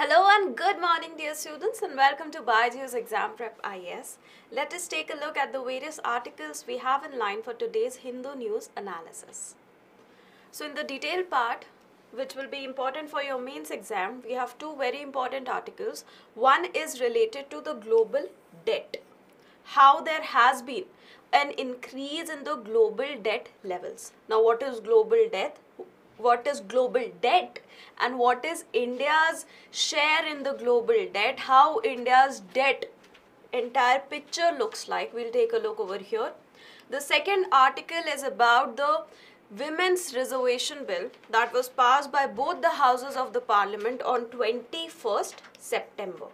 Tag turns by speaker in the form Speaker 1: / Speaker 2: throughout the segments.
Speaker 1: Hello and good morning dear students and welcome to Byju's Exam Prep IAS. Let us take a look at the various articles we have in line for today's Hindu news analysis. So in the detailed part which will be important for your mains exam, we have two very important articles. One is related to the global debt. How there has been an increase in the global debt levels. Now what is global debt? What is global debt and what is India's share in the global debt, how India's debt entire picture looks like. We'll take a look over here. The second article is about the Women's Reservation Bill that was passed by both the houses of the parliament on 21st September.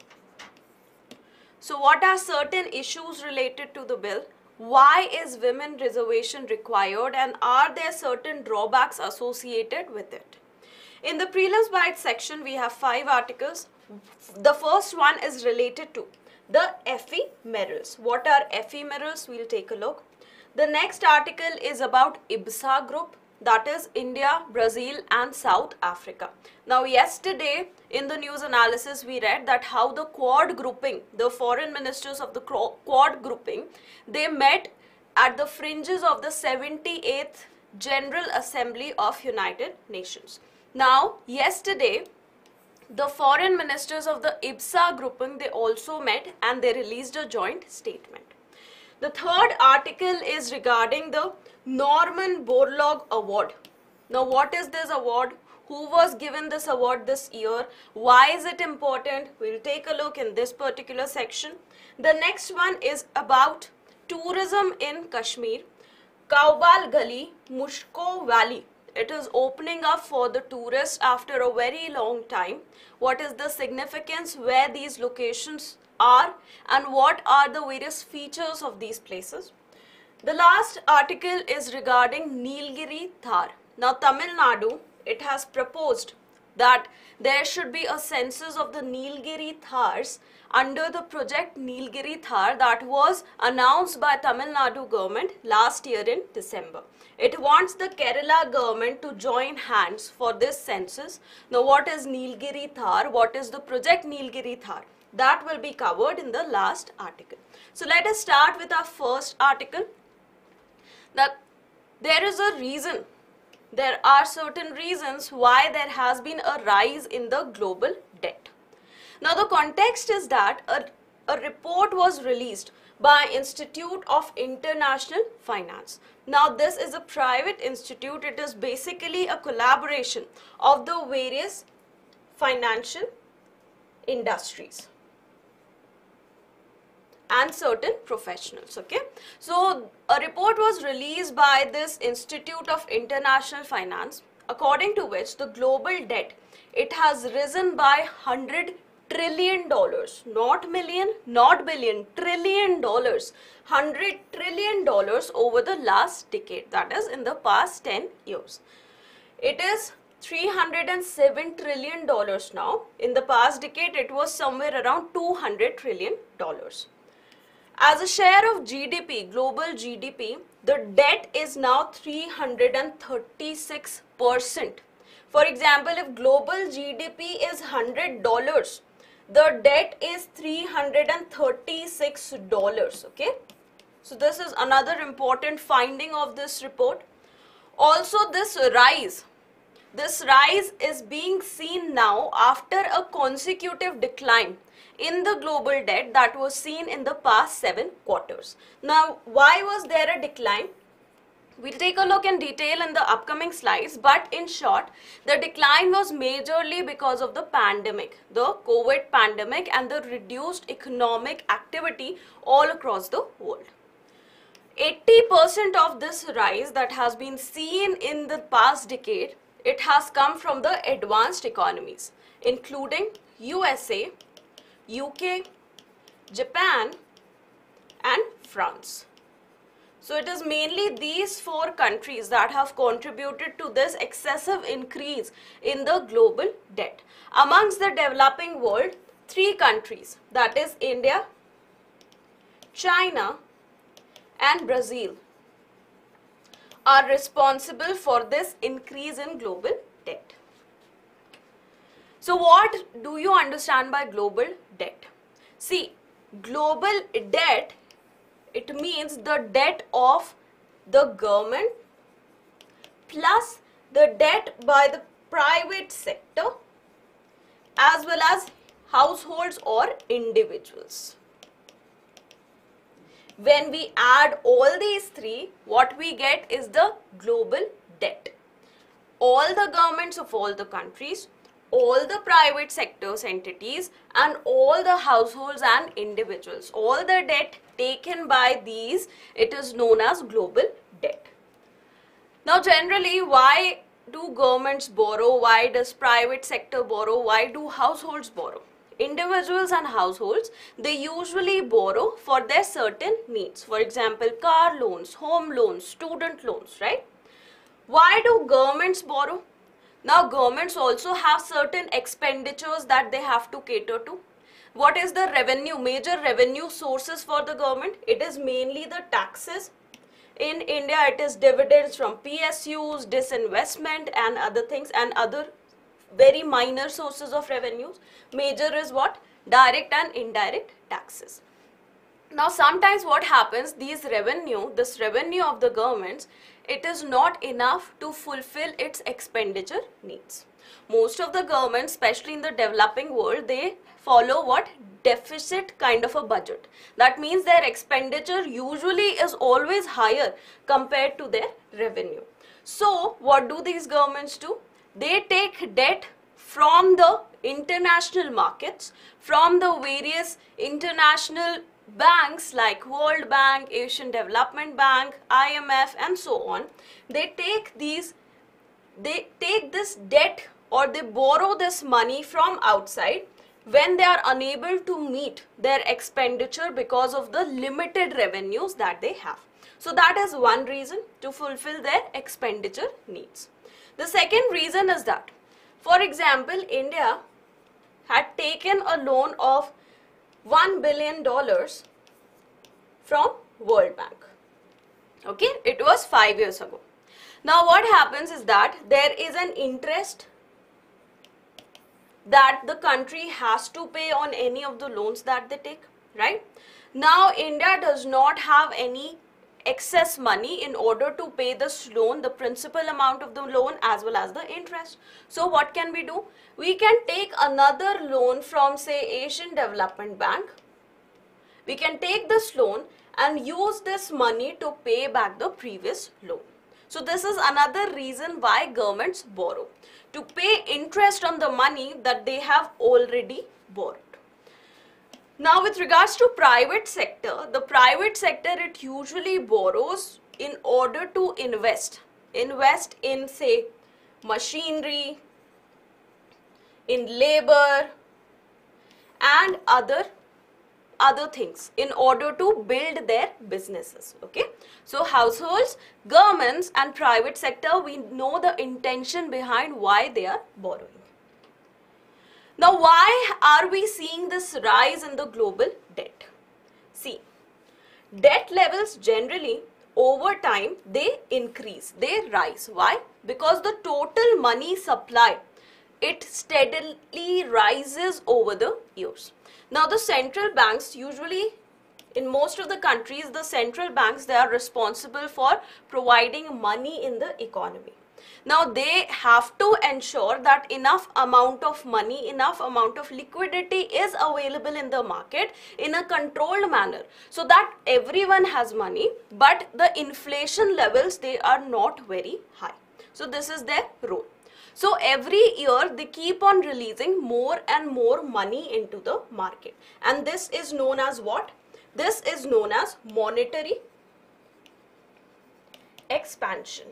Speaker 1: So what are certain issues related to the bill? Why is women reservation required and are there certain drawbacks associated with it. In the prelims bites section, we have five articles. The first one is related to the ephemerals. What are ephemerals? We'll take a look. The next article is about IBSA group that is India, Brazil and South Africa. Now yesterday in the news analysis we read that how the quad grouping, the foreign ministers of the quad grouping, they met at the fringes of the 78th General Assembly of United Nations. Now yesterday the foreign ministers of the IBSA grouping they also met and they released a joint statement. The third article is regarding the Norman Borlaug Award. Now what is this award? Who was given this award this year? Why is it important? We'll take a look in this particular section. The next one is about tourism in Kashmir. Kaobal Gali, Mushkoh Valley. It is opening up for the tourists after a very long time. What is the significance where these locations are and what are the various features of these places? The last article is regarding Nilgiri Tahr. Now Tamil Nadu, it has proposed that there should be a census of the Nilgiri Tahrs under the project Nilgiri Tahr that was announced by Tamil Nadu government last year in December. It wants the Kerala government to join hands for this census. Now what is Nilgiri Tahr? What is the project Nilgiri Tahr? That will be covered in the last article. So let us start with our first article that there is a reason there are certain reasons why there has been a rise in the global debt. Now the context is that a, a report was released by Institute of International Finance. Now this is a private institute. It is basically a collaboration of the various financial industries and certain professionals okay? So a report was released by this institute of international finance according to which the global debt it has risen by 100 trillion dollars. Not million not billion trillion dollars. 100 trillion dollars over the last decade that is in the past 10 years. It is 307 trillion dollars now. In the past decade it was somewhere around 200 trillion dollars as a share of GDP, global GDP, the debt is now 336%. For example, if global GDP is $100, the debt is $336, okay? So this is another important finding of this report. Also this rise, this rise is being seen now after a consecutive decline in the global debt that was seen in the past seven quarters. Now, why was there a decline? We'll take a look in detail in the upcoming slides, but in short, the decline was majorly because of the pandemic, the COVID pandemic and the reduced economic activity all across the world. 80% of this rise that has been seen in the past decade, it has come from the advanced economies, including USA, UK, Japan and France. So it is mainly these four countries that have contributed to this excessive increase in the global debt. Amongst the developing world, three countries that is India, China and Brazil are responsible for this increase in global debt. So what do you understand by global debt? See, global debt, it means the debt of the government plus the debt by the private sector as well as households or individuals. When we add all these three, what we get is the global debt. All the governments of all the countries, all the private sectors entities and all the households and individuals. All the debt taken by these, it is known as global debt. Now generally why do governments borrow? Why does private sector borrow? Why do households borrow? Individuals and households, they usually borrow for their certain needs. For example, car loans, home loans, student loans, right? Why do governments borrow? Now governments also have certain expenditures that they have to cater to. What is the revenue, major revenue sources for the government? It is mainly the taxes. In India, it is dividends from PSUs, disinvestment and other things and other very minor sources of revenues. Major is what? Direct and indirect taxes. Now sometimes what happens, these revenue, this revenue of the governments, it is not enough to fulfill its expenditure needs. Most of the governments, especially in the developing world, they follow what? Deficit kind of a budget. That means their expenditure usually is always higher compared to their revenue. So what do these governments do? They take debt from the international markets, from the various international banks like World Bank, Asian Development Bank, IMF and so on, they take these, they take this debt or they borrow this money from outside when they are unable to meet their expenditure because of the limited revenues that they have. So that is one reason to fulfill their expenditure needs. The second reason is that, for example, India had taken a loan of $1 billion from World Bank. Okay, it was five years ago. Now what happens is that there is an interest that the country has to pay on any of the loans that they take, right? Now India does not have any excess money in order to pay this loan, the principal amount of the loan as well as the interest. So what can we do? We can take another loan from say Asian Development Bank. We can take this loan and use this money to pay back the previous loan. So this is another reason why governments borrow to pay interest on the money that they have already borrowed. Now with regards to private sector, the private sector it usually borrows in order to invest. Invest in say machinery, in labor and other other things in order to build their businesses okay so households governments and private sector we know the intention behind why they are borrowing now why are we seeing this rise in the global debt? See debt levels generally over time they increase they rise. Why? Because the total money supply it steadily rises over the years. Now the central banks usually in most of the countries the central banks they are responsible for providing money in the economy. Now they have to ensure that enough amount of money, enough amount of liquidity is available in the market in a controlled manner so that everyone has money but the inflation levels they are not very high. So this is their role. So every year they keep on releasing more and more money into the market. And this is known as what? This is known as monetary expansion.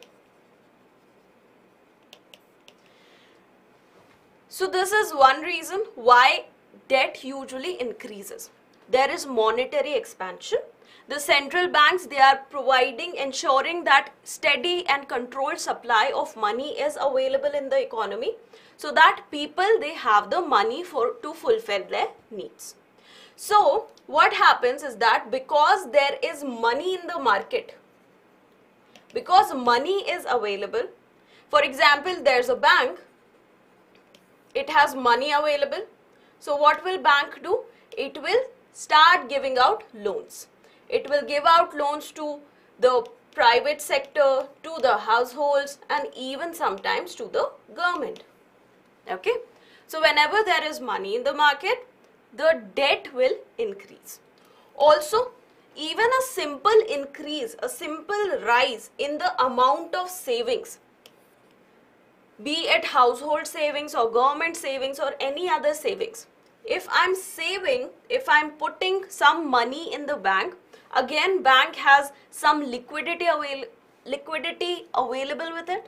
Speaker 1: So this is one reason why debt usually increases. There is monetary expansion the central banks they are providing ensuring that steady and controlled supply of money is available in the economy so that people they have the money for to fulfill their needs so what happens is that because there is money in the market because money is available for example there's a bank it has money available. So what will bank do? It will start giving out loans. It will give out loans to the private sector, to the households and even sometimes to the government. Okay. So whenever there is money in the market, the debt will increase. Also, even a simple increase, a simple rise in the amount of savings, be it household savings or government savings or any other savings. If I'm saving, if I'm putting some money in the bank, again bank has some liquidity avail liquidity available with it.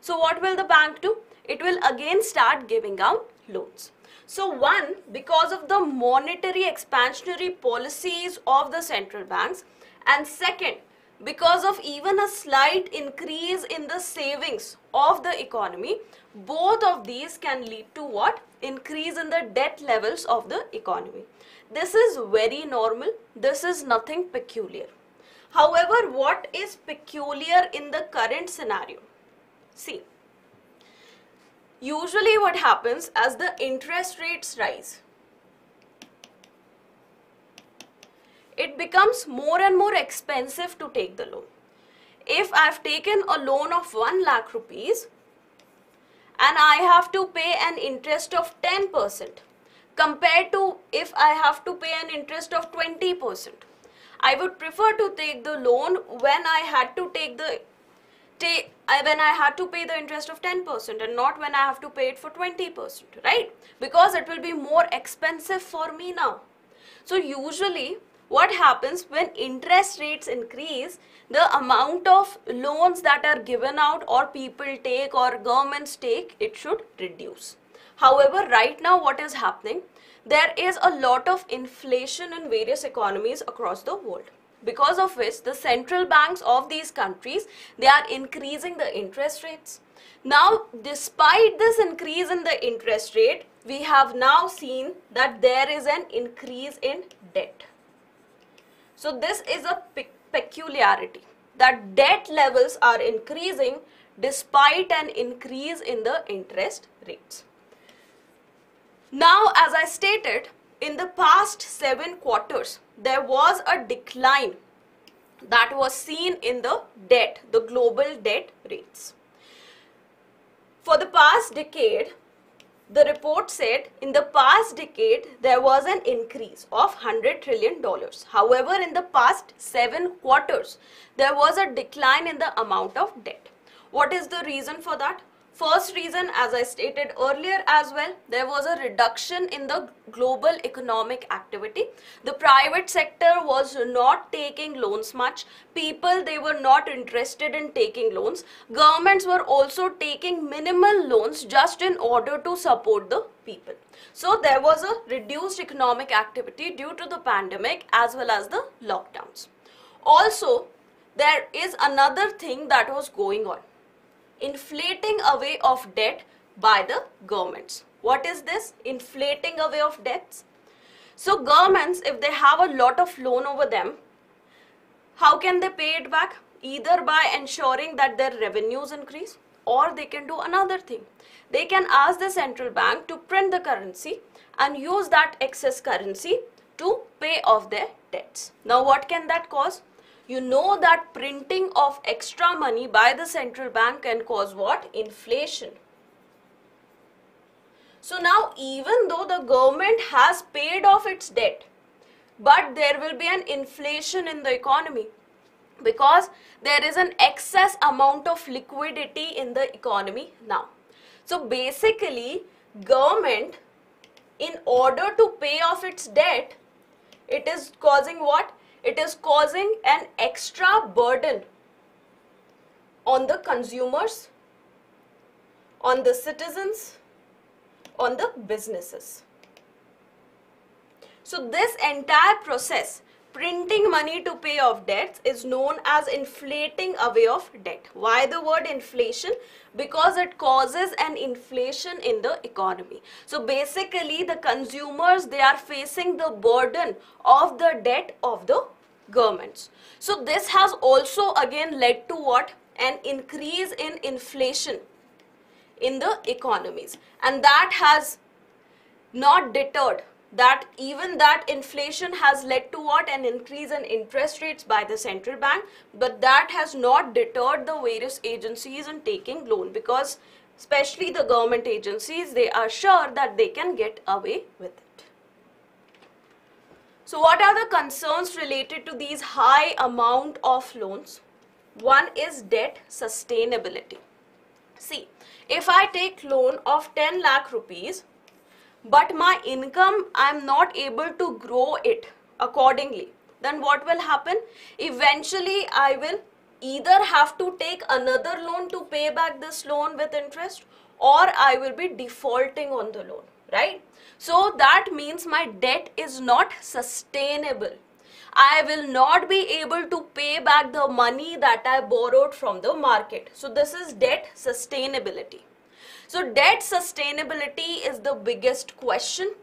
Speaker 1: So what will the bank do? It will again start giving out loans. So one, because of the monetary expansionary policies of the central banks and second, because of even a slight increase in the savings of the economy, both of these can lead to what? Increase in the debt levels of the economy. This is very normal. This is nothing peculiar. However, what is peculiar in the current scenario? See, usually what happens as the interest rates rise, it becomes more and more expensive to take the loan. If I've taken a loan of 1 lakh rupees and I have to pay an interest of 10% compared to if I have to pay an interest of 20%. I would prefer to take the loan when I had to take the take when I had to pay the interest of 10% and not when I have to pay it for 20%, right? Because it will be more expensive for me now. So usually what happens when interest rates increase, the amount of loans that are given out or people take or governments take, it should reduce. However, right now what is happening, there is a lot of inflation in various economies across the world. Because of which the central banks of these countries they are increasing the interest rates. Now despite this increase in the interest rate we have now seen that there is an increase in debt so this is a pe peculiarity that debt levels are increasing despite an increase in the interest rates now as i stated in the past seven quarters, there was a decline that was seen in the debt, the global debt rates. For the past decade, the report said in the past decade there was an increase of 100 trillion dollars. However, in the past seven quarters, there was a decline in the amount of debt. What is the reason for that? First reason, as I stated earlier as well, there was a reduction in the global economic activity. The private sector was not taking loans much. People, they were not interested in taking loans. Governments were also taking minimal loans just in order to support the people. So there was a reduced economic activity due to the pandemic as well as the lockdowns. Also, there is another thing that was going on inflating away of debt by the governments. What is this? Inflating away of debts. So governments, if they have a lot of loan over them, how can they pay it back? Either by ensuring that their revenues increase or they can do another thing. They can ask the central bank to print the currency and use that excess currency to pay off their debts. Now what can that cause? You know that printing of extra money by the central bank can cause what? Inflation. So now even though the government has paid off its debt, but there will be an inflation in the economy because there is an excess amount of liquidity in the economy now. So basically government in order to pay off its debt, it is causing what? It is causing an extra burden on the consumers, on the citizens, on the businesses. So this entire process printing money to pay off debts is known as inflating away of debt. Why the word inflation? Because it causes an inflation in the economy. So basically the consumers, they are facing the burden of the debt of the governments. So this has also again led to what? An increase in inflation in the economies and that has not deterred that even that inflation has led to what an increase in interest rates by the central bank but that has not deterred the various agencies in taking loan because especially the government agencies they are sure that they can get away with it so what are the concerns related to these high amount of loans? One is debt sustainability. See if i take loan of 10 lakh rupees but my income I'm not able to grow it accordingly then what will happen? Eventually I will either have to take another loan to pay back this loan with interest or I will be defaulting on the loan right so that means my debt is not sustainable I will not be able to pay back the money that I borrowed from the market so this is debt sustainability so debt sustainability is the biggest question.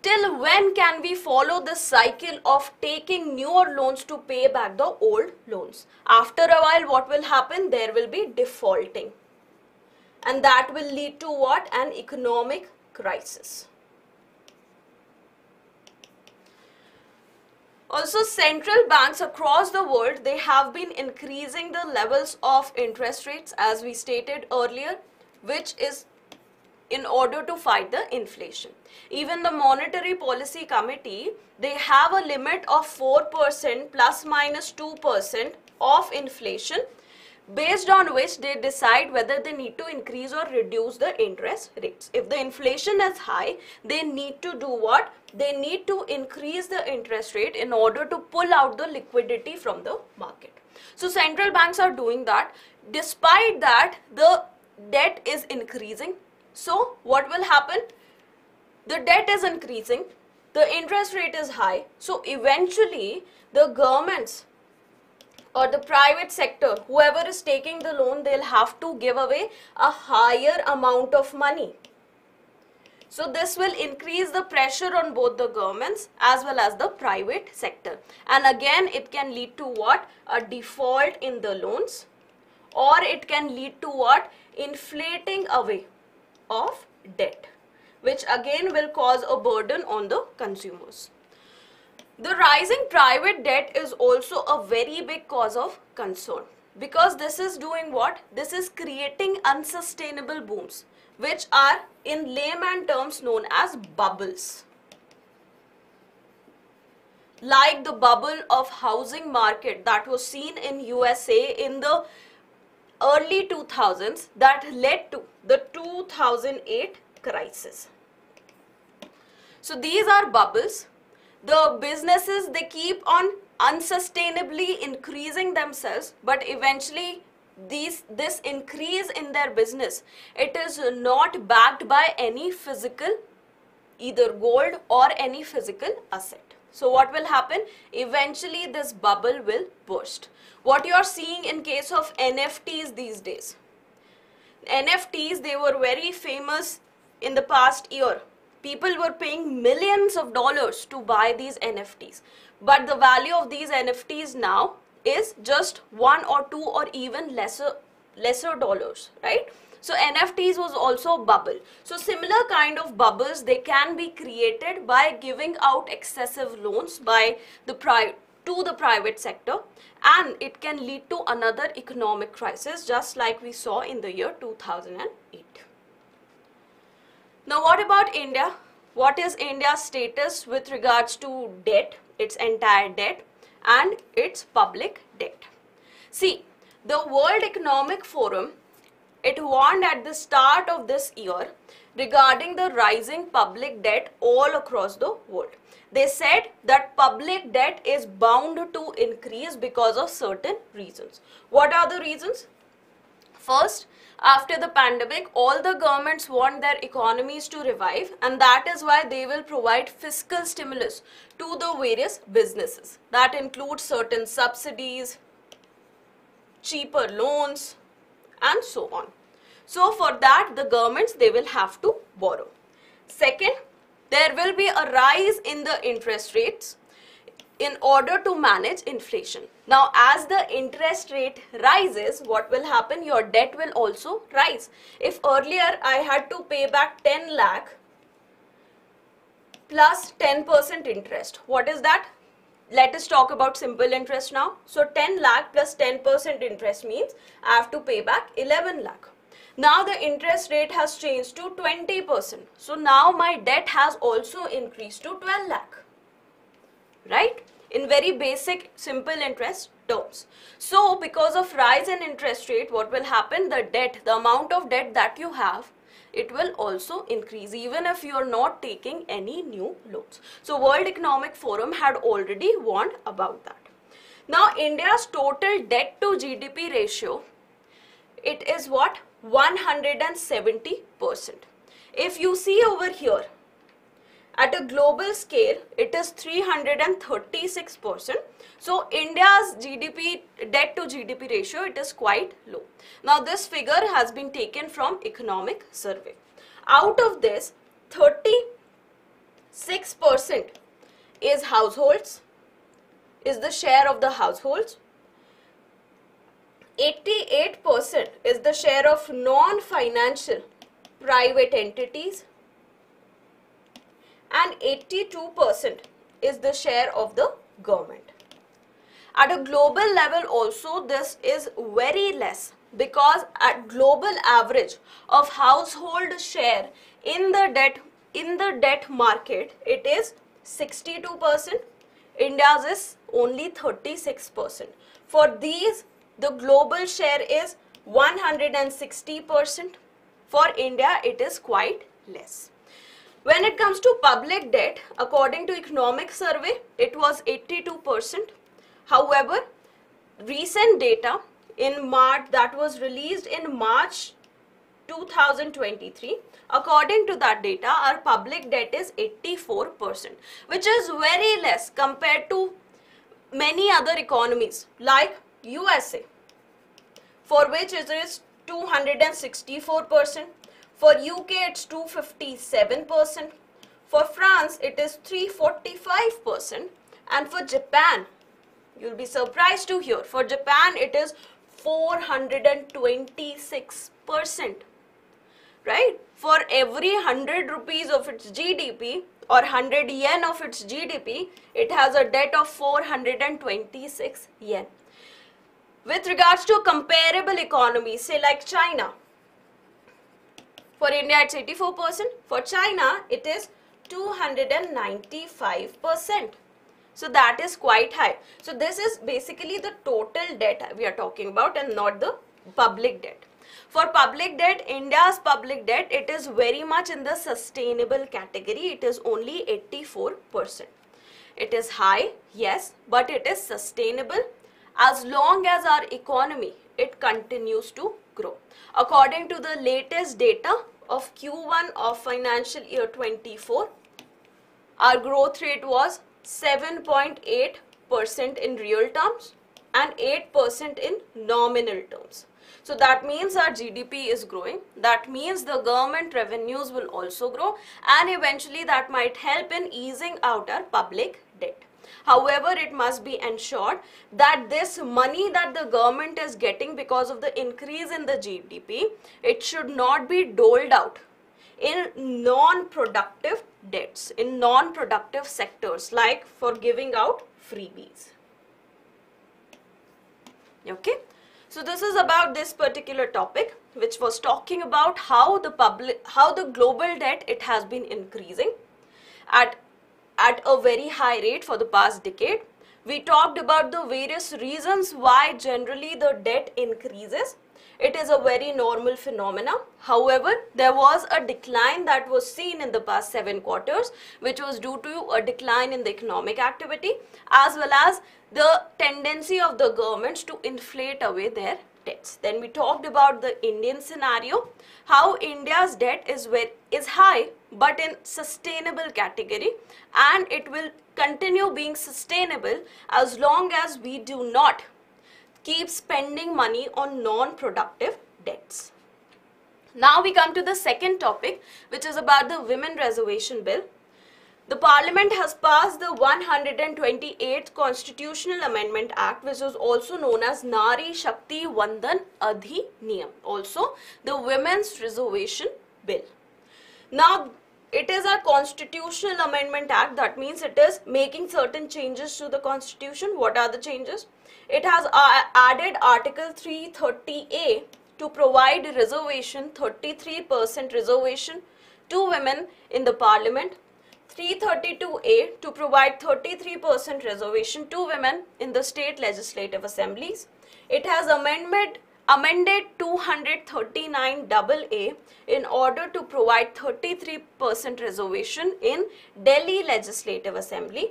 Speaker 1: Till when can we follow the cycle of taking newer loans to pay back the old loans? After a while, what will happen? There will be defaulting. And that will lead to what? An economic crisis. Also, central banks across the world, they have been increasing the levels of interest rates as we stated earlier, which is in order to fight the inflation. Even the Monetary Policy Committee, they have a limit of 4% plus minus 2% of inflation based on which they decide whether they need to increase or reduce the interest rates. If the inflation is high, they need to do what? They need to increase the interest rate in order to pull out the liquidity from the market. So central banks are doing that. Despite that, the debt is increasing. So what will happen? The debt is increasing. The interest rate is high. So eventually, the governments or the private sector, whoever is taking the loan, they'll have to give away a higher amount of money. So this will increase the pressure on both the governments as well as the private sector. And again, it can lead to what? A default in the loans or it can lead to what? Inflating away of debt, which again will cause a burden on the consumers. The rising private debt is also a very big cause of concern because this is doing what? This is creating unsustainable booms which are in layman terms known as bubbles. Like the bubble of housing market that was seen in USA in the early 2000s that led to the 2008 crisis. So these are bubbles the businesses they keep on unsustainably increasing themselves but eventually these this increase in their business it is not backed by any physical either gold or any physical asset. So what will happen? Eventually this bubble will burst. What you are seeing in case of nfts these days. Nfts they were very famous in the past year people were paying millions of dollars to buy these NFTs. But the value of these NFTs now is just one or two or even lesser lesser dollars, right? So NFTs was also a bubble. So similar kind of bubbles they can be created by giving out excessive loans by the private to the private sector and it can lead to another economic crisis just like we saw in the year 2008. Now what about India? What is India's status with regards to debt, its entire debt and its public debt? See, the World Economic Forum, it warned at the start of this year regarding the rising public debt all across the world. They said that public debt is bound to increase because of certain reasons. What are the reasons? First, after the pandemic, all the governments want their economies to revive and that is why they will provide fiscal stimulus to the various businesses. That includes certain subsidies, cheaper loans and so on. So for that, the governments, they will have to borrow. Second, there will be a rise in the interest rates in order to manage inflation. Now, as the interest rate rises, what will happen? Your debt will also rise. If earlier I had to pay back 10 lakh plus 10% interest, what is that? Let us talk about simple interest now. So, 10 lakh plus 10% interest means I have to pay back 11 lakh. Now the interest rate has changed to 20%. So now my debt has also increased to 12 lakh. Right? In very basic simple interest terms. So because of rise in interest rate, what will happen? The debt, the amount of debt that you have, it will also increase even if you are not taking any new loans. So World Economic Forum had already warned about that. Now India's total debt to GDP ratio, it is what? 170%. If you see over here, at a global scale, it is 336%. So India's GDP, debt to GDP ratio, it is quite low. Now this figure has been taken from economic survey. Out of this, 36% is households, is the share of the households 88% is the share of non-financial private entities and 82% is the share of the government. At a global level also this is very less because at global average of household share in the debt in the debt market it is 62% India's is only 36% for these the global share is 160%. For India, it is quite less. When it comes to public debt, according to economic survey, it was 82%. However, recent data in March that was released in March 2023, according to that data, our public debt is 84%, which is very less compared to many other economies like USA, for which it is 264%. For UK, it's 257%. For France, it is 345%. And for Japan, you'll be surprised to hear, for Japan, it is 426%. Right? For every 100 rupees of its GDP or 100 yen of its GDP, it has a debt of 426 yen. With regards to comparable economies, say like China, for India it's 84%, for China it is 295%. So that is quite high. So this is basically the total debt we are talking about and not the public debt. For public debt, India's public debt, it is very much in the sustainable category. It is only 84%. It is high, yes, but it is sustainable as long as our economy it continues to grow. According to the latest data of Q1 of financial year 24, our growth rate was 7.8% in real terms and 8% in nominal terms. So that means our GDP is growing. That means the government revenues will also grow and eventually that might help in easing out our public debt. However, it must be ensured that this money that the government is getting because of the increase in the GDP, it should not be doled out in non-productive debts, in non-productive sectors like for giving out freebies. Okay. So this is about this particular topic which was talking about how the public, how the global debt it has been increasing at at a very high rate for the past decade. We talked about the various reasons why generally the debt increases. It is a very normal phenomenon. However, there was a decline that was seen in the past seven quarters, which was due to a decline in the economic activity as well as the tendency of the governments to inflate away their debts. Then we talked about the Indian scenario, how India's debt is, where, is high but in sustainable category and it will continue being sustainable as long as we do not keep spending money on non-productive debts. Now we come to the second topic which is about the Women Reservation Bill. the parliament has passed the 128th constitutional amendment act which is also known as nari shakti vandan adhiniyam also the women's reservation bill now it is a constitutional amendment act. That means it is making certain changes to the constitution. What are the changes? It has uh, added article 330a to provide reservation 33% reservation to women in the parliament. 332A to provide 33% reservation to women in the state legislative assemblies. It has amendment, amended 239AA in order to provide 33% reservation in Delhi Legislative Assembly.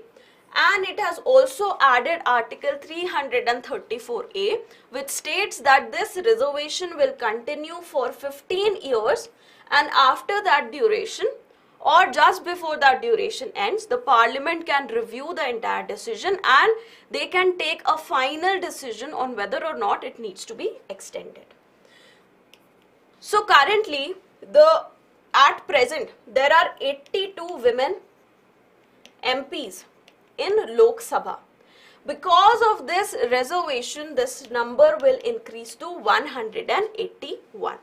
Speaker 1: And it has also added article 334a which states that this reservation will continue for 15 years and after that duration or just before that duration ends, the parliament can review the entire decision and they can take a final decision on whether or not it needs to be extended. So currently, the at present, there are 82 women MPs in Lok Sabha. Because of this reservation, this number will increase to 181.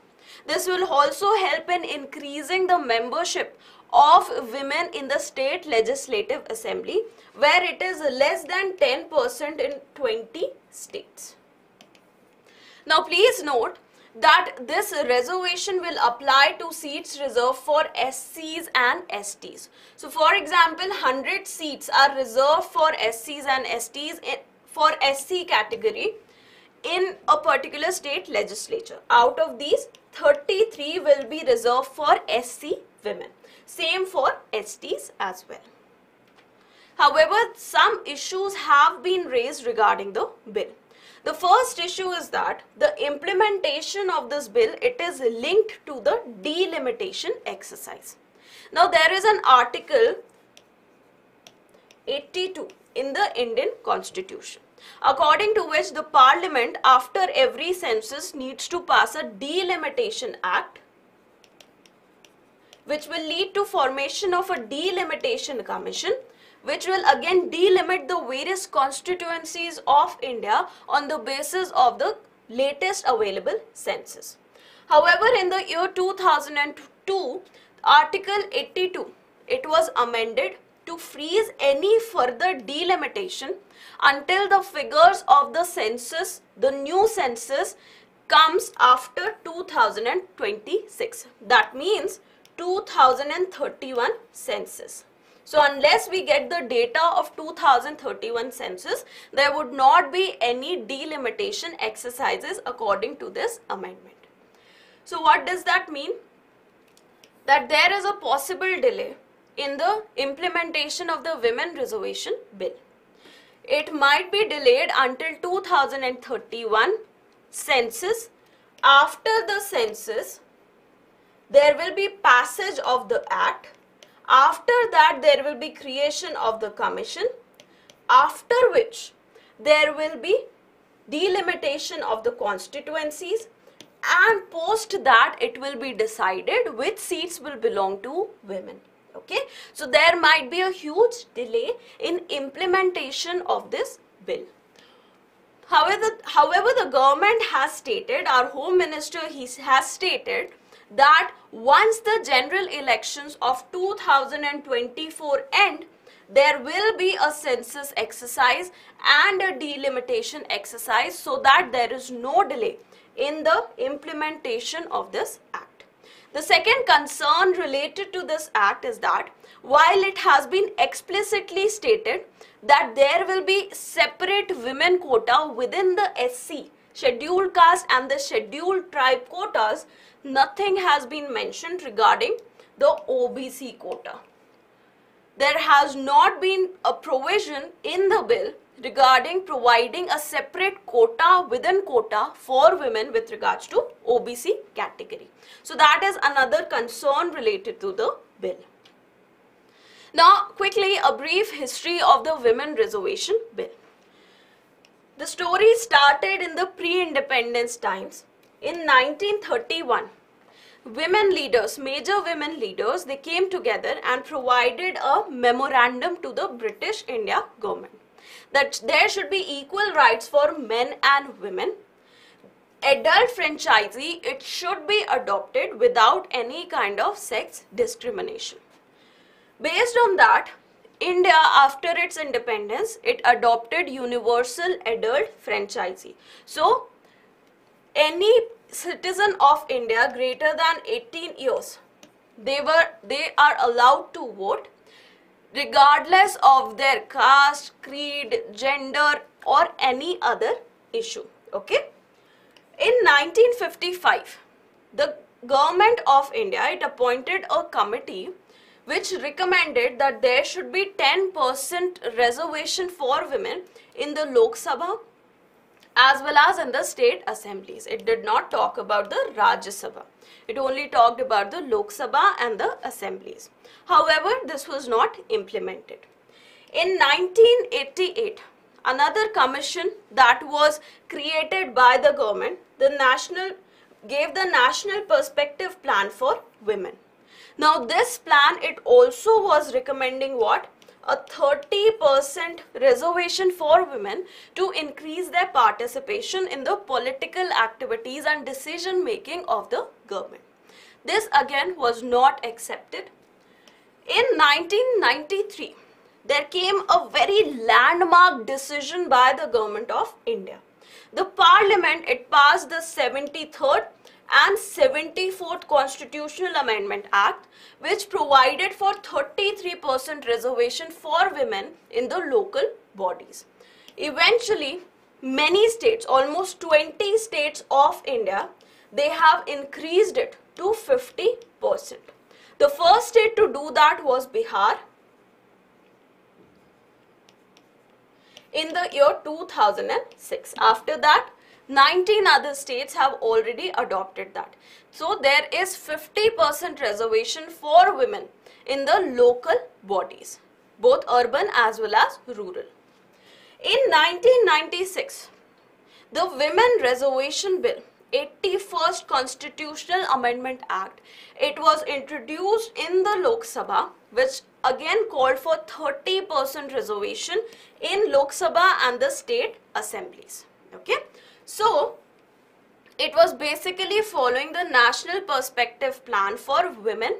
Speaker 1: This will also help in increasing the membership of women in the state legislative assembly where it is less than 10% in 20 states. Now please note that this reservation will apply to seats reserved for SCs and STs. So for example, 100 seats are reserved for SCs and STs for SC category in a particular state legislature. Out of these, 33 will be reserved for SC women. Same for STs as well. However, some issues have been raised regarding the bill. The first issue is that the implementation of this bill, it is linked to the delimitation exercise. Now there is an article 82 in the Indian constitution according to which the parliament after every census needs to pass a delimitation act which will lead to formation of a delimitation commission which will again delimit the various constituencies of India on the basis of the latest available census. However, in the year 2002, Article 82, it was amended to freeze any further delimitation until the figures of the census, the new census comes after 2026. That means 2031 census. So unless we get the data of 2031 census, there would not be any delimitation exercises according to this amendment. So what does that mean? That there is a possible delay in the implementation of the women reservation bill. It might be delayed until 2031 census. After the census, there will be passage of the act. After that, there will be creation of the commission. After which, there will be delimitation of the constituencies and post that it will be decided which seats will belong to women okay so there might be a huge delay in implementation of this bill however however the government has stated our home minister he has stated that once the general elections of 2024 end, there will be a census exercise and a delimitation exercise so that there is no delay in the implementation of this act. The second concern related to this act is that while it has been explicitly stated that there will be separate women quota within the SC, scheduled caste and the scheduled tribe quotas, nothing has been mentioned regarding the OBC quota. There has not been a provision in the bill regarding providing a separate quota within quota for women with regards to OBC category. So that is another concern related to the bill. Now quickly a brief history of the women reservation bill. The story started in the pre-independence times in 1931, women leaders, major women leaders, they came together and provided a memorandum to the British India government that there should be equal rights for men and women. Adult franchisee, it should be adopted without any kind of sex discrimination. Based on that, India, after its independence, it adopted universal adult franchisee. So, any citizen of India greater than 18 years, they were they are allowed to vote regardless of their caste, creed, gender or any other issue. Okay. In 1955, the government of India, it appointed a committee which recommended that there should be 10% reservation for women in the Lok Sabha as well as in the state assemblies. It did not talk about the Rajya Sabha. It only talked about the Lok Sabha and the assemblies. However, this was not implemented. In 1988, another commission that was created by the government, the national gave the national perspective plan for women. Now this plan, it also was recommending what? A 30% reservation for women to increase their participation in the political activities and decision making of the government. This again was not accepted in 1993, there came a very landmark decision by the government of India. The parliament, it passed the 73rd and 74th Constitutional Amendment Act, which provided for 33% reservation for women in the local bodies. Eventually, many states, almost 20 states of India, they have increased it to 50%. The first state to do that was Bihar in the year 2006. After that, 19 other states have already adopted that. So there is 50% reservation for women in the local bodies, both urban as well as rural. In 1996, the Women Reservation Bill 81st Constitutional Amendment Act. It was introduced in the Lok Sabha which again called for 30% reservation in Lok Sabha and the state assemblies. Okay. So, it was basically following the National Perspective Plan for Women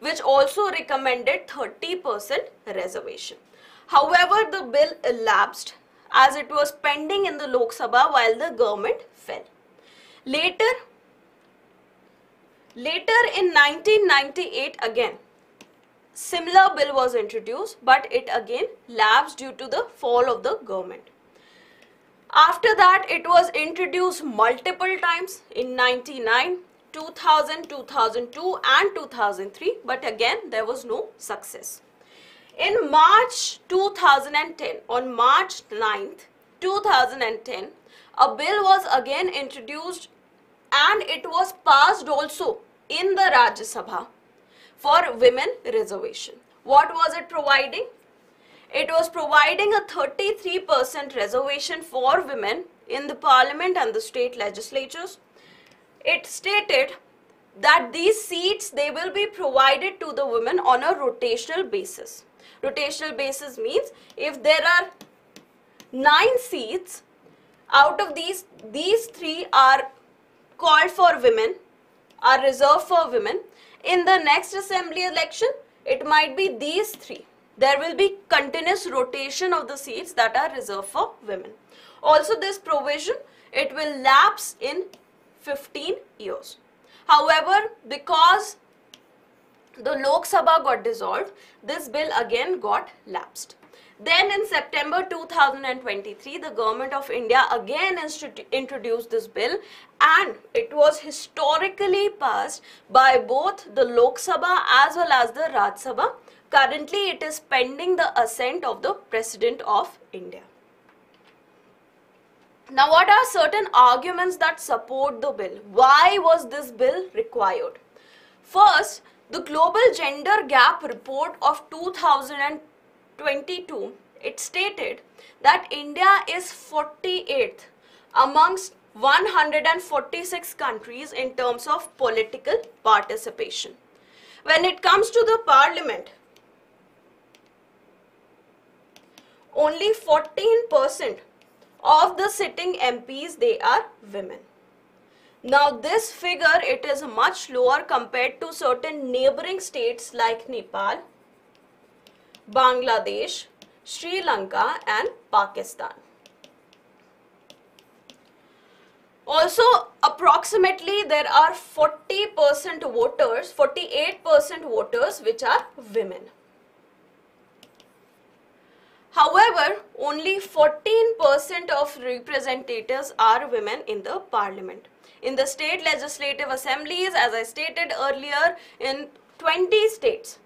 Speaker 1: which also recommended 30% reservation. However, the bill elapsed as it was pending in the Lok Sabha while the government fell. Later, later in 1998 again, similar bill was introduced but it again lapsed due to the fall of the government. After that, it was introduced multiple times in 99, 2000, 2002 and 2003 but again there was no success. In March 2010, on March 9th, 2010, a bill was again introduced and it was passed also in the Rajya Sabha for women reservation. What was it providing? It was providing a 33% reservation for women in the parliament and the state legislatures. It stated that these seats they will be provided to the women on a rotational basis. Rotational basis means if there are nine seats out of these, these three are called for women, are reserved for women. In the next assembly election, it might be these three. There will be continuous rotation of the seats that are reserved for women. Also this provision, it will lapse in 15 years. However, because the Lok Sabha got dissolved, this bill again got lapsed. Then in September 2023, the government of India again introduced this bill and it was historically passed by both the Lok Sabha as well as the Raj Sabha. Currently, it is pending the assent of the President of India. Now, what are certain arguments that support the bill? Why was this bill required? First, the Global Gender Gap Report of 2022, it stated that India is 48th amongst 146 countries in terms of political participation. When it comes to the parliament, only 14% of the sitting MPs they are women. Now this figure it is much lower compared to certain neighboring states like Nepal, Bangladesh, Sri Lanka and Pakistan. Also, approximately there are 40% voters, 48% voters which are women. However, only 14% of representatives are women in the parliament. In the state legislative assemblies, as I stated earlier, in 20 states,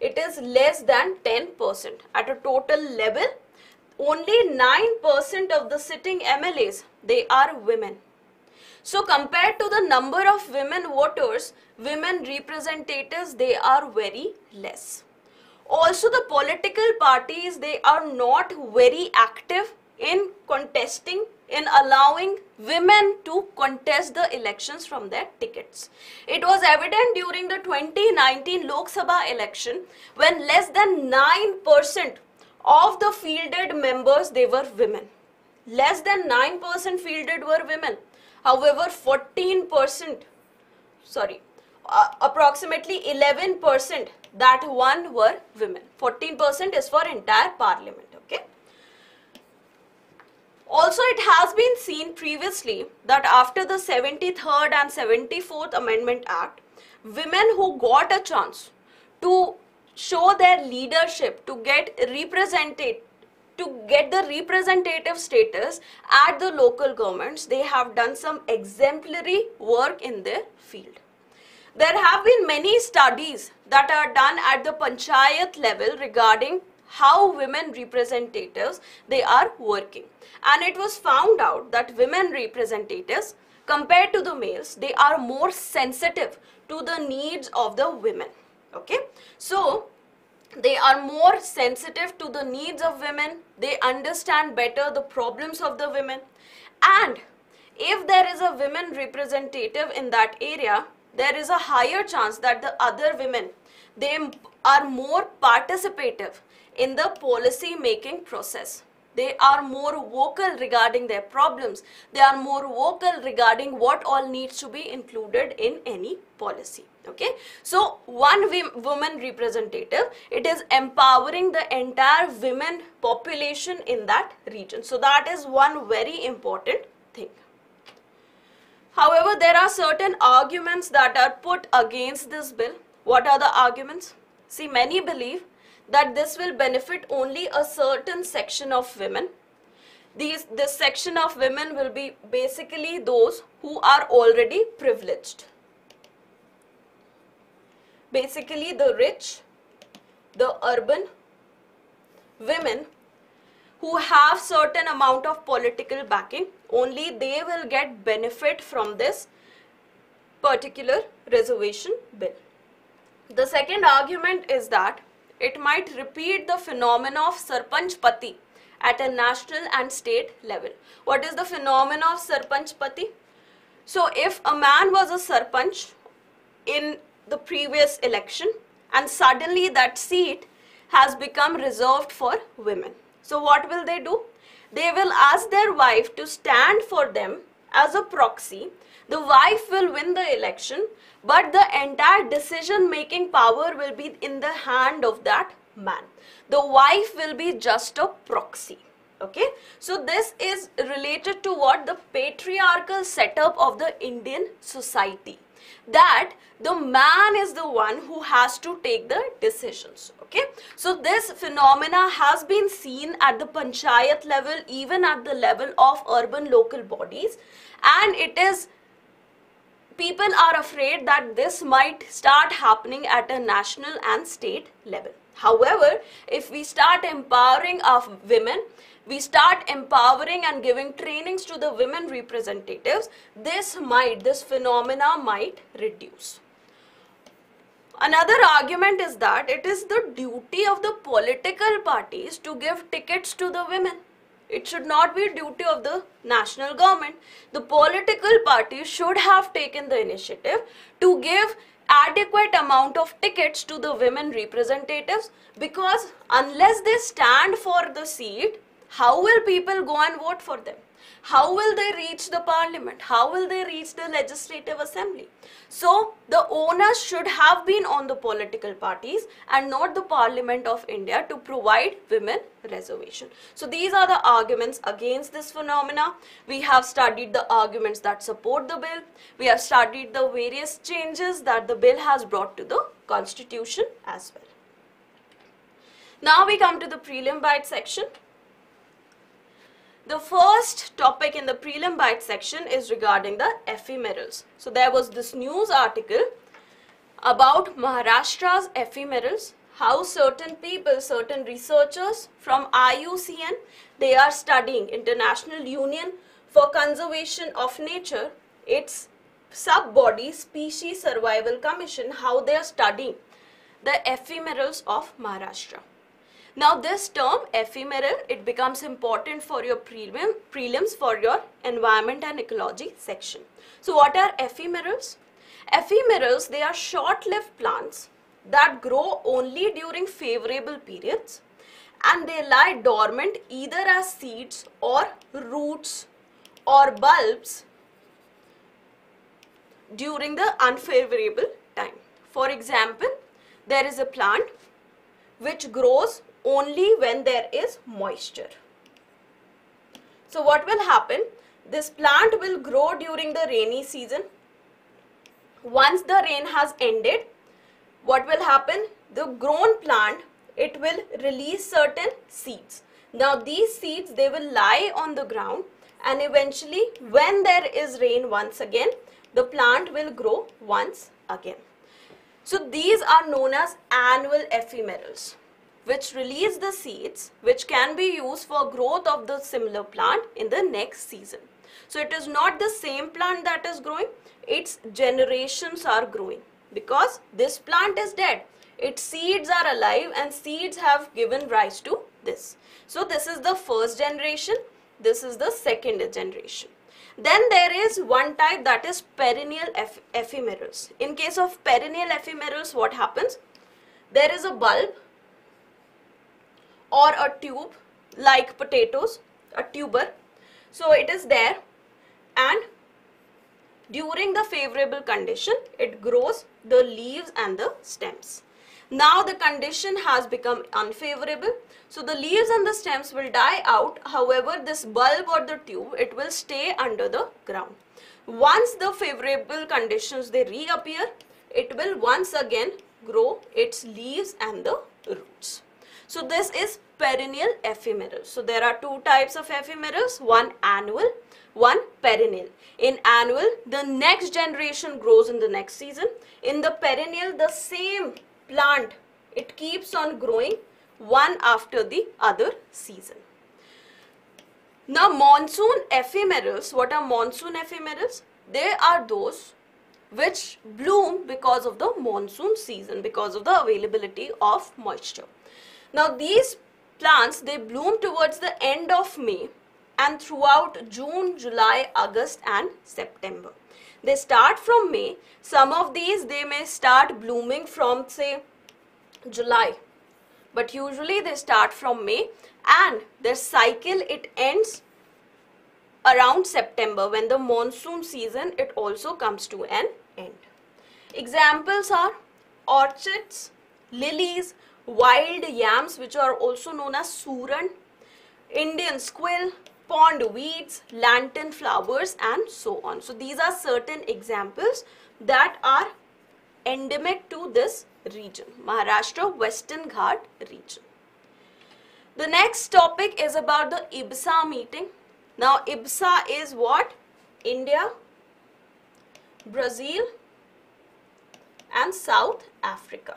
Speaker 1: it is less than 10%. At a total level, only 9% of the sitting MLAs, they are women. So compared to the number of women voters, women representatives, they are very less. Also the political parties, they are not very active in contesting, in allowing women to contest the elections from their tickets. It was evident during the 2019 Lok Sabha election when less than 9% of the fielded members they were women less than 9% fielded were women however 14% sorry uh, approximately 11% that one were women. 14% is for entire parliament okay? Also it has been seen previously that after the 73rd and 74th amendment act women who got a chance to show their leadership to get represented to get the representative status at the local governments they have done some exemplary work in their field there have been many studies that are done at the panchayat level regarding how women representatives they are working. And it was found out that women representatives compared to the males they are more sensitive to the needs of the women. Okay? So they are more sensitive to the needs of women. They understand better the problems of the women. And if there is a women representative in that area there is a higher chance that the other women they are more participative in the policy making process. They are more vocal regarding their problems. They are more vocal regarding what all needs to be included in any policy okay? So one woman representative it is empowering the entire women population in that region. So that is one very important thing however there are certain arguments that are put against this bill. What are the arguments? See many believe that this will benefit only a certain section of women. These this section of women will be basically those who are already privileged. Basically the rich, the urban women who have certain amount of political backing, only they will get benefit from this particular reservation bill. The second argument is that it might repeat the phenomena of Sarpanch Pati at a national and state level. What is the phenomena of Sarpanch Pati? So if a man was a Sarpanch in the previous election and suddenly that seat has become reserved for women. So what will they do? They will ask their wife to stand for them as a proxy. The wife will win the election but the entire decision making power will be in the hand of that man. The wife will be just a proxy okay so this is related to what the patriarchal setup of the indian society that the man is the one who has to take the decisions okay? So this phenomena has been seen at the panchayat level even at the level of urban local bodies. And it is people are afraid that this might start happening at a national and state level. However if we start empowering our women we start empowering and giving trainings to the women representatives, this might, this phenomena might reduce. Another argument is that it is the duty of the political parties to give tickets to the women. It should not be duty of the national government. The political parties should have taken the initiative to give adequate amount of tickets to the women representatives because unless they stand for the seat, how will people go and vote for them? How will they reach the parliament? How will they reach the legislative assembly? So the onus should have been on the political parties and not the parliament of India to provide women reservation. So these are the arguments against this phenomena. We have studied the arguments that support the bill. We have studied the various changes that the bill has brought to the constitution as well. Now we come to the prelim bite section. The first topic in the prelim bite section is regarding the ephemerals. So there was this news article about Maharashtra's ephemerals, how certain people, certain researchers from IUCN, they are studying International Union for Conservation of Nature, its sub-body Species Survival Commission, how they are studying the ephemerals of Maharashtra. Now this term ephemeral, it becomes important for your prelim, prelims for your environment and ecology section. So what are ephemerals? Ephemerals, they are short-lived plants that grow only during favorable periods and they lie dormant either as seeds or roots or bulbs during the unfavorable time. For example, there is a plant which grows only when there is moisture. So what will happen? This plant will grow during the rainy season. Once the rain has ended, what will happen? The grown plant, it will release certain seeds. Now these seeds, they will lie on the ground and eventually when there is rain once again, the plant will grow once again. So these are known as annual ephemerals which release the seeds which can be used for growth of the similar plant in the next season. So it is not the same plant that is growing, its generations are growing because this plant is dead. Its seeds are alive and seeds have given rise to this. So this is the first generation, this is the second generation. Then there is one type that is perennial eph ephemerals. In case of perennial ephemerals, what happens? There is a bulb or a tube like potatoes, a tuber. So it is there and during the favorable condition, it grows the leaves and the stems. Now the condition has become unfavorable. So the leaves and the stems will die out. However, this bulb or the tube, it will stay under the ground. Once the favorable conditions, they reappear, it will once again grow its leaves and the roots. So this is perennial ephemeral. So there are two types of ephemerals, one annual, one perennial. In annual, the next generation grows in the next season. In the perennial, the same plant, it keeps on growing one after the other season. Now monsoon ephemerals, what are monsoon ephemerals? They are those which bloom because of the monsoon season, because of the availability of moisture. Now these plants, they bloom towards the end of May and throughout June, July, August and September. They start from May. Some of these, they may start blooming from say July. But usually they start from May and their cycle, it ends around September when the monsoon season, it also comes to an end. Examples are orchids, lilies, wild yams which are also known as suran, Indian squill, pond weeds, lantern flowers and so on. So these are certain examples that are endemic to this region, Maharashtra Western Ghat region. The next topic is about the IBSA meeting. Now IBSA is what? India, Brazil and South Africa.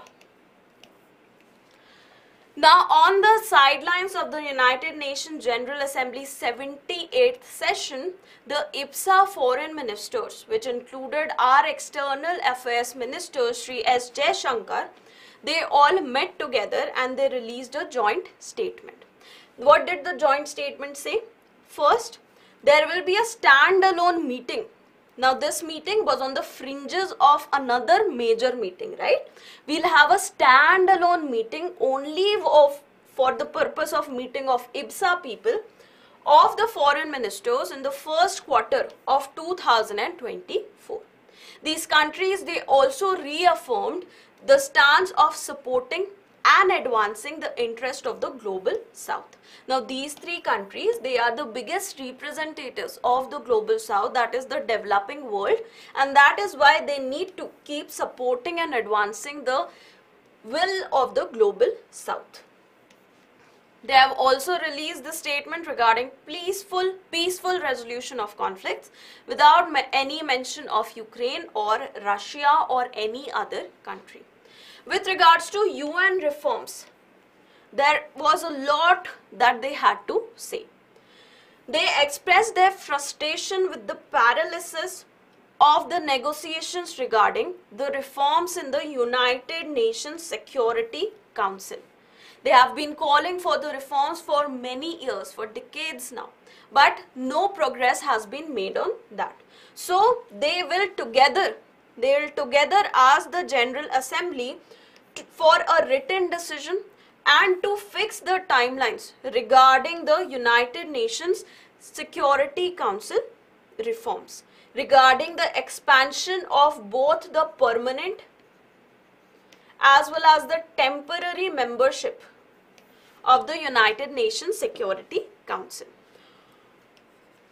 Speaker 1: Now, on the sidelines of the United Nations General Assembly's 78th session, the IBSA foreign ministers, which included our external affairs minister Sri S. Jaishankar, they all met together and they released a joint statement. what did the joint statement say? First, there will be a standalone meeting. Now this meeting was on the fringes of another major meeting, right? We'll have a standalone meeting only of for the purpose of meeting of IBSA people of the foreign ministers in the first quarter of 2024. These countries, they also reaffirmed the stance of supporting and advancing the interest of the global south. Now these three countries, they are the biggest representatives of the global south that is the developing world and that is why they need to keep supporting and advancing the will of the global south. They have also released the statement regarding peaceful, peaceful resolution of conflicts without any mention of Ukraine or Russia or any other country. With regards to UN reforms, there was a lot that they had to say. They expressed their frustration with the paralysis of the negotiations regarding the reforms in the United Nations Security Council. They have been calling for the reforms for many years, for decades now. But no progress has been made on that. So they will together, they will together ask the General Assembly to, for a written decision and to fix the timelines regarding the United Nations Security Council reforms regarding the expansion of both the permanent as well as the temporary membership of the United Nations Security Council.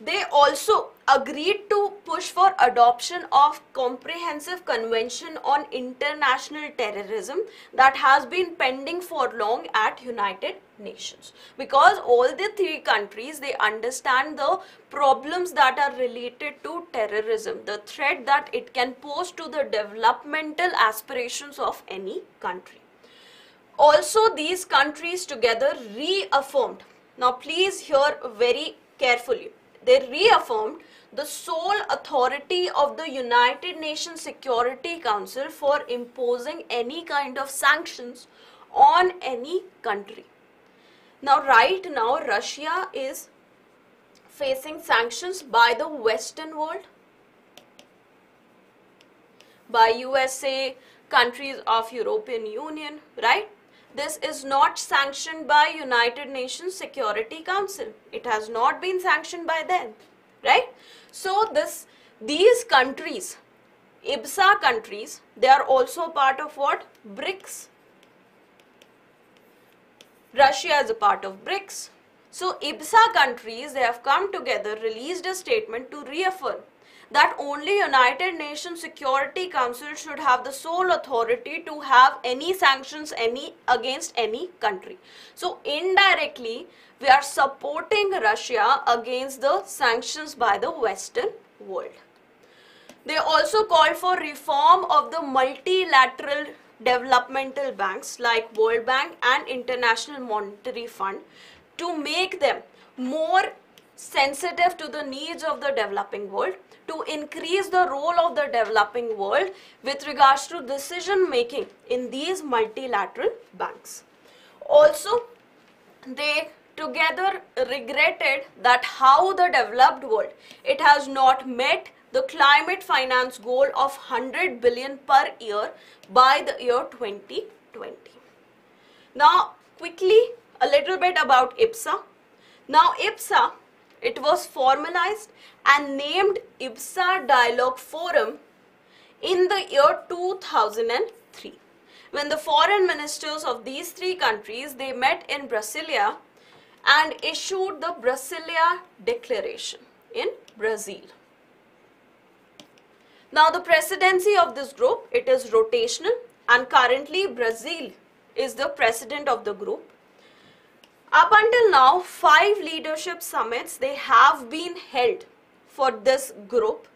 Speaker 1: They also agreed to push for adoption of comprehensive convention on international terrorism that has been pending for long at United Nations. Because all the three countries they understand the problems that are related to terrorism the threat that it can pose to the developmental aspirations of any country. Also, these countries together reaffirmed, now please hear very carefully, they reaffirmed the sole authority of the United Nations Security Council for imposing any kind of sanctions on any country. Now, right now, Russia is facing sanctions by the Western world, by USA, countries of European Union, right? This is not sanctioned by United Nations Security Council. It has not been sanctioned by them, right? So this, these countries, IBSA countries, they are also part of what? BRICS. Russia is a part of BRICS. So IBSA countries, they have come together, released a statement to reaffirm that only United Nations Security Council should have the sole authority to have any sanctions any against any country. So indirectly, we are supporting Russia against the sanctions by the Western world. They also called for reform of the multilateral developmental banks like World Bank and International Monetary Fund to make them more sensitive to the needs of the developing world to increase the role of the developing world with regards to decision making in these multilateral banks. Also, they together regretted that how the developed world, it has not met the climate finance goal of 100 billion per year by the year 2020. Now, quickly, a little bit about IBSA. Now, IBSA it was formalized and named IBSA Dialogue Forum in the year 2003 when the foreign ministers of these three countries they met in Brasilia and issued the Brasilia Declaration in Brazil. Now the presidency of this group it is rotational and currently Brazil is the president of the group. Up until now, five leadership summits, they have been held for this group.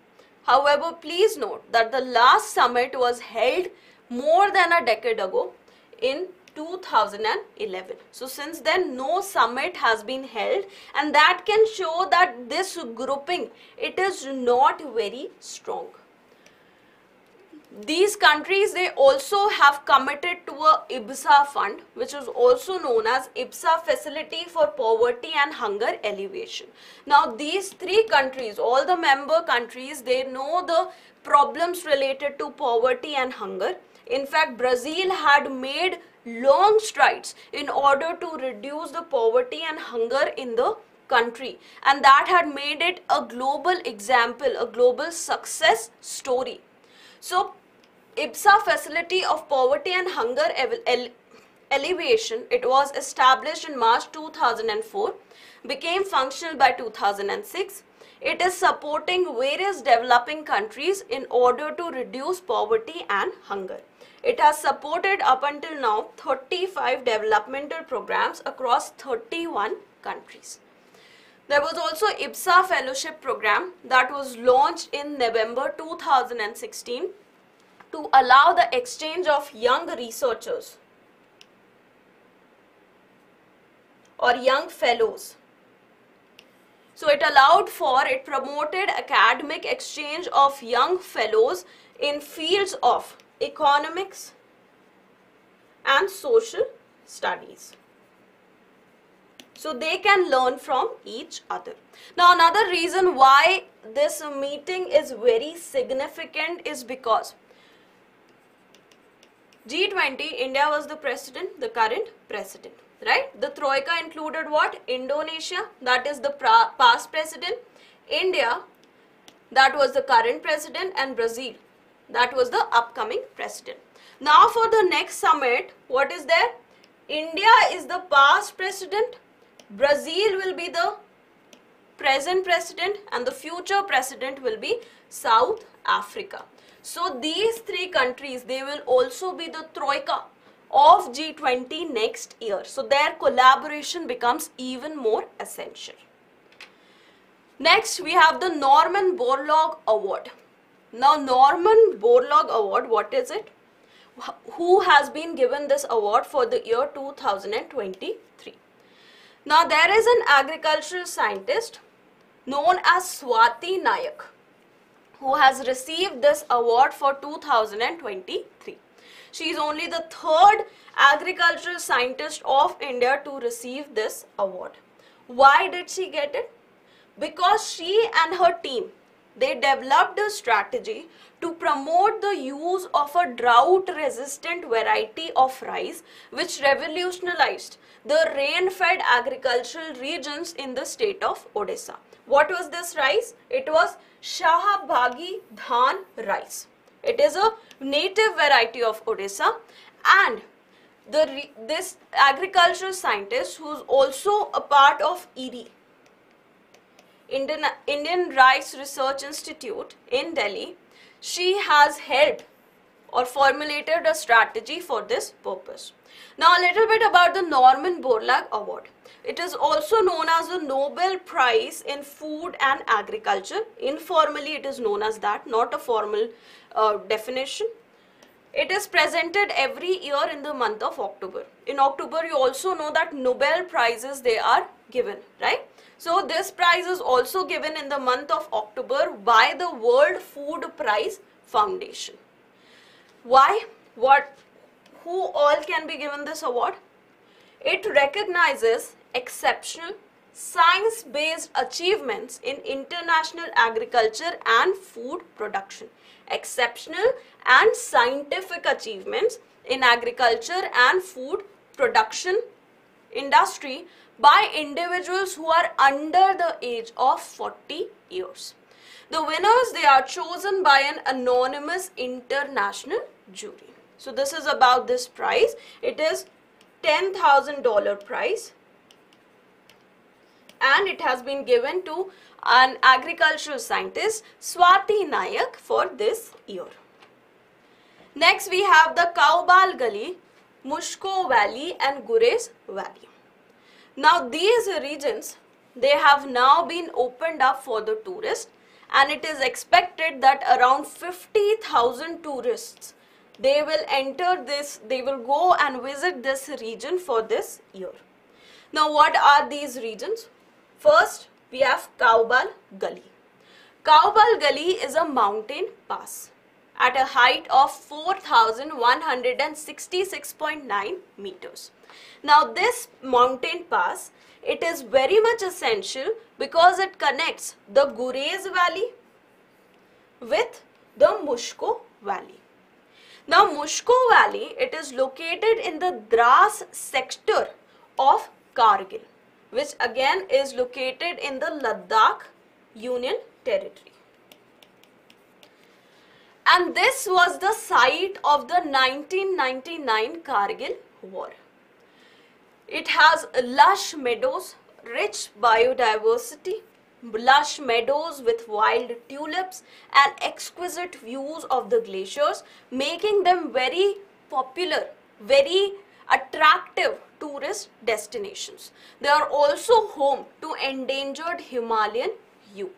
Speaker 1: However, please note that the last summit was held more than a decade ago in 2011. So since then no summit has been held and that can show that this grouping it is not very strong. These countries they also have committed to a IBSA fund which is also known as IBSA facility for poverty and hunger alleviation. Now these three countries all the member countries they know the problems related to poverty and hunger. In fact Brazil had made long strides in order to reduce the poverty and hunger in the country and that had made it a global example a global success story so IBSA facility of poverty and hunger alleviation, it was established in March 2004, became functional by 2006. It is supporting various developing countries in order to reduce poverty and hunger. It has supported up until now 35 developmental programs across 31 countries. There was also IBSA fellowship program that was launched in November 2016 to allow the exchange of young researchers or young fellows. So it allowed for, it promoted academic exchange of young fellows in fields of economics and social studies. So they can learn from each other. Now another reason why this meeting is very significant is because G20, India was the president, the current president, right? The Troika included what? Indonesia, that is the past president, India, that was the current president, and Brazil, that was the upcoming president. Now for the next summit, what is there? India is the past president, Brazil will be the present president, and the future president will be South Africa. So these three countries, they will also be the troika of G20 next year. So their collaboration becomes even more essential. Next, we have the Norman Borlaug Award. Now, Norman Borlaug Award, what is it? Who has been given this award for the year 2023? Now, there is an agricultural scientist known as Swati Nayak who has received this award for 2023. She is only the third agricultural scientist of India to receive this award. Why did she get it? Because she and her team, they developed a strategy to promote the use of a drought resistant variety of rice which revolutionized the rain-fed agricultural regions in the state of Odisha. What was this rice? It was Sahabhagi Dhan rice. It is a native variety of Odisha and the this agricultural scientist who is also a part of IRI, Indian, Indian Rice Research Institute in Delhi, she has helped or formulated a strategy for this purpose. Now a little bit about the Norman Borlaug Award. It is also known as the Nobel Prize in Food and Agriculture. Informally, it is known as that, not a formal uh, definition. It is presented every year in the month of October. In October, you also know that Nobel Prizes, they are given, right? So, this prize is also given in the month of October by the World Food Prize Foundation. Why? What? Who all can be given this award? It recognizes exceptional science-based achievements in international agriculture and food production. Exceptional and scientific achievements in agriculture and food production industry by individuals who are under the age of 40 years. The winners, they are chosen by an anonymous international jury. So this is about this prize. It is $10,000 prize and it has been given to an agricultural scientist Swati Nayak for this year. Next we have the Kaobal Gali, Mushkoh Valley and Gurez Valley. Now these regions they have now been opened up for the tourists and it is expected that around 50,000 tourists they will enter this they will go and visit this region for this year. Now what are these regions? First, we have Kaobal Gali. Kaobal Gali is a mountain pass. at a height of 4166.9 meters. Now this mountain pass, it is very much essential because it connects the Gurez Valley with the Mushkoh Valley. Now Mushkoh Valley, it is located in the Dras sector of Kargil, which again is located in the Ladakh Union Territory. And this was the site of the 1999 Kargil War. It has lush meadows, rich biodiversity, lush meadows with wild tulips and exquisite views of the glaciers, making them very popular, very attractive tourist destinations. They are also home to endangered Himalayan yew.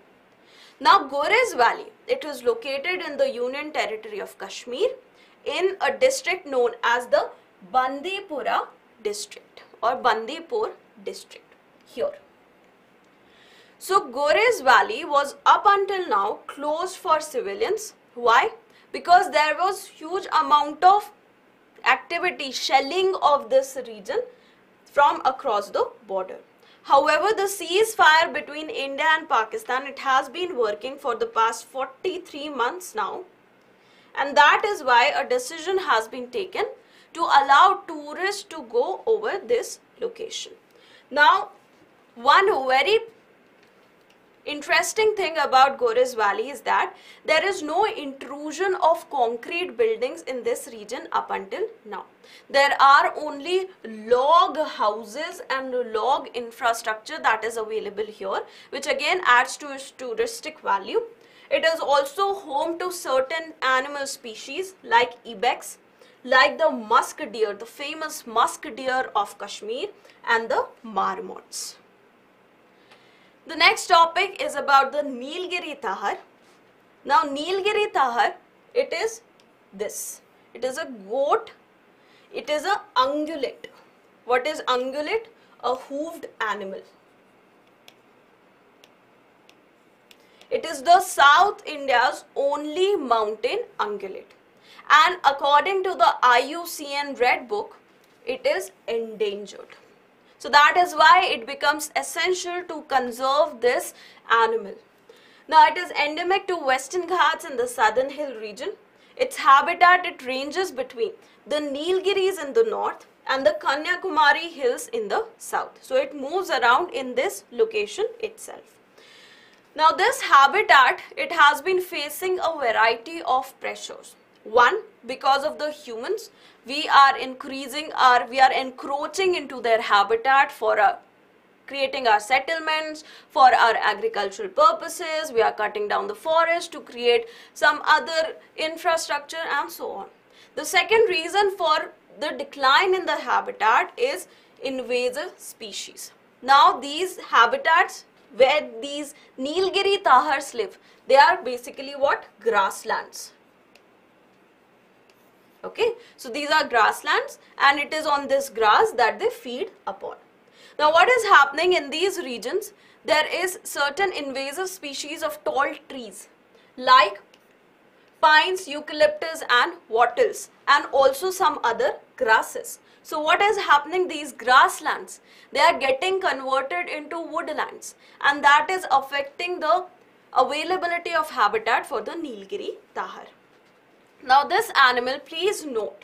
Speaker 1: Now Gurez Valley, it is located in the Union Territory of Kashmir in a district known as the Bandipora district or Bandipur district here. So Gurez Valley was up until now closed for civilians. Why? Because there was huge amount of activity, shelling of this region from across the border. However, the ceasefire between India and Pakistan, it has been working for the past 43 months now. And that is why a decision has been taken to allow tourists to go over this location. Now, one very interesting thing about Gurez Valley is that there is no intrusion of concrete buildings in this region up until now. There are only log houses and log infrastructure that is available here which again adds to its touristic value. It is also home to certain animal species like ibex, like the musk deer, the famous musk deer of Kashmir and the marmots. The next topic is about the Nilgiri Tahr. Now Nilgiri Tahr, it is this. It is a goat. It is a ungulate. What is ungulate? A hooved animal. It is the South India's only mountain ungulate. And according to the IUCN Red Book, it is endangered. So that is why it becomes essential to conserve this animal. Now it is endemic to Western Ghats in the southern hill region. Its habitat it ranges between the Nilgiris in the north and the Kanyakumari hills in the south. So it moves around in this location itself. Now this habitat, it has been facing a variety of pressures. One, because of the humans, we are increasing our, we are encroaching into their habitat for creating our settlements for our agricultural purposes. We are cutting down the forest to create some other infrastructure and so on. The second reason for the decline in the habitat is invasive species. Now these habitats where these Nilgiri tahrs live, they are basically what? Grasslands okay? So these are grasslands and it is on this grass that they feed upon. Now what is happening in these regions? There is certain invasive species of tall trees like pines eucalyptus and wattles and also some other grasses. So what is happening? These grasslands they are getting converted into woodlands and that is affecting the availability of habitat for the nilgiri tahr now this animal, please note,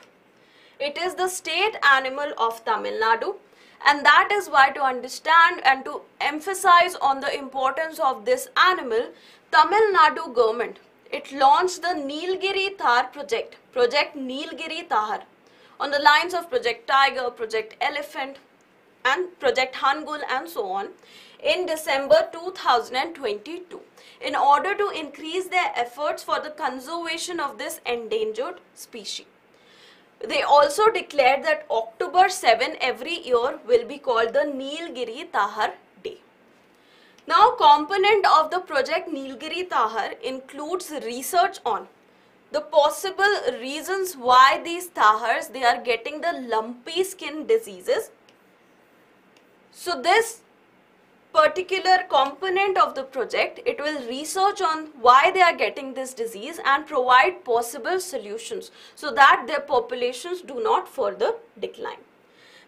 Speaker 1: it is the state animal of Tamil Nadu and that is why to understand and to emphasize on the importance of this animal, Tamil Nadu government, it launched the Nilgiri Tahr project, Project Nilgiri Tahr on the lines of Project Tiger, Project Elephant and Project Hangul and so on in December 2022 in order to increase their efforts for the conservation of this endangered species. They also declared that October 7 every year will be called the Nilgiri Tahr Day. Now component of the project Nilgiri Tahr includes research on the possible reasons why these tahrs they are getting the lumpy skin diseases. So this particular component of the project, it will research on why they are getting this disease and provide possible solutions so that their populations do not further decline.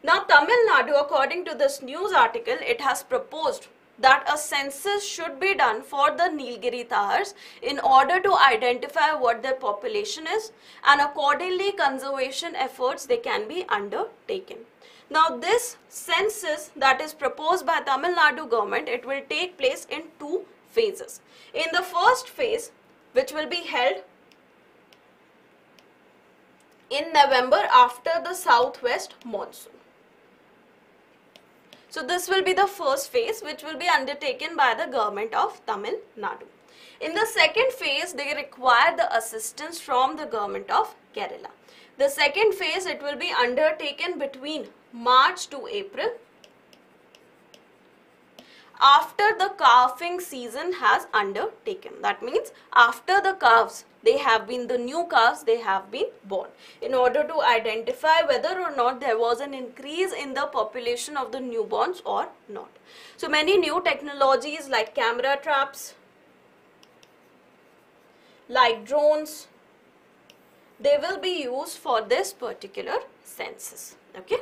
Speaker 1: Now, Tamil Nadu, according to this news article, it has proposed that a census should be done for the Nilgiri Tahrs in order to identify what their population is and accordingly conservation efforts they can be undertaken. Now this census that is proposed by Tamil Nadu government, it will take place in two phases. In the first phase, which will be held in November after the southwest monsoon. So this will be the first phase which will be undertaken by the government of Tamil Nadu. In the second phase, they require the assistance from the government of Kerala. The second phase, it will be undertaken between March to April after the calving season has undertaken. That means after the calves, they have been, the new calves, they have been born. In order to identify whether or not there was an increase in the population of the newborns or not. So many new technologies like camera traps, like drones, they will be used for this particular census. Okay.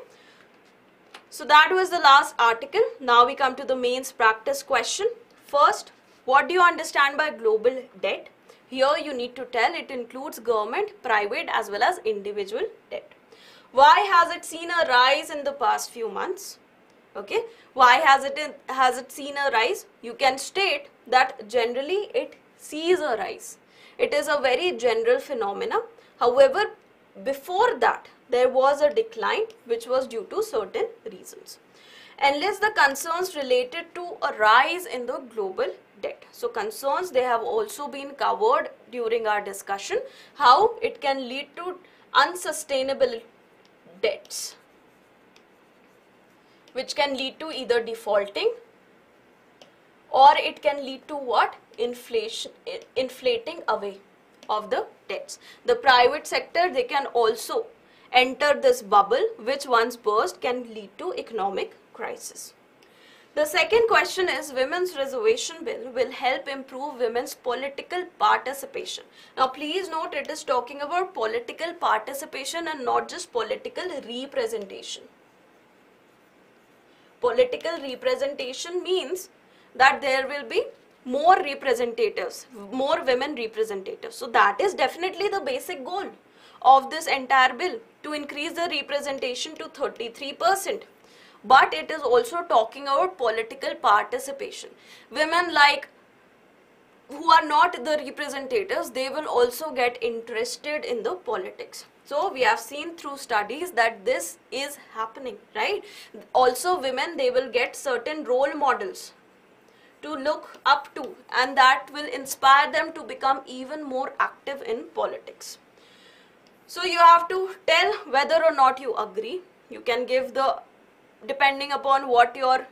Speaker 1: So that was the last article. Now we come to the mains practice question. First, what do you understand by global debt? Here you need to tell it includes government, private as well as individual debt. Why has it seen a rise in the past few months? Okay, why has it has it seen a rise? You can state that generally it sees a rise. It is a very general phenomena. However, before that there was a decline which was due to certain reasons. Unless the concerns related to a rise in the global debt. So concerns they have also been covered during our discussion how it can lead to unsustainable debts which can lead to either defaulting or it can lead to what inflation inflating away of the debts the private sector they can also enter this bubble which once burst can lead to economic crisis. The second question is Women's Reservation Bill will help improve women's political participation. Now please note it is talking about political participation and not just political representation. Political representation means that there will be more representatives, more women representatives. So that is definitely the basic goal of this entire bill to increase the representation to 33%. But it is also talking about political participation. Women like who are not the representatives, they will also get interested in the politics. So we have seen through studies that this is happening, right? Also women, they will get certain role models to look up to and that will inspire them to become even more active in politics. So you have to tell whether or not you agree. You can give the, depending upon what your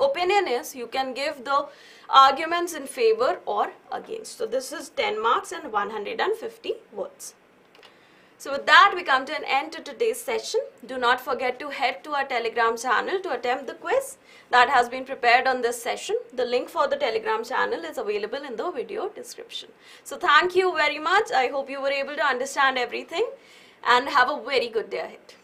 Speaker 1: opinion is, you can give the arguments in favor or against. So this is 10 marks and 150 words. So with that, we come to an end to today's session. Do not forget to head to our Telegram channel to attempt the quiz that has been prepared on this session. The link for the Telegram channel is available in the video description. So thank you very much. I hope you were able to understand everything and have a very good day ahead.